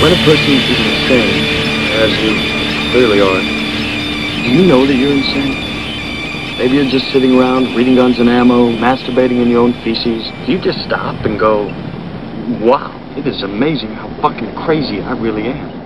When a person is insane, as you clearly are, do you know that you're insane? Maybe you're just sitting around reading guns and ammo, masturbating in your own feces. Do you just stop and go, wow, it is amazing how fucking crazy I really am?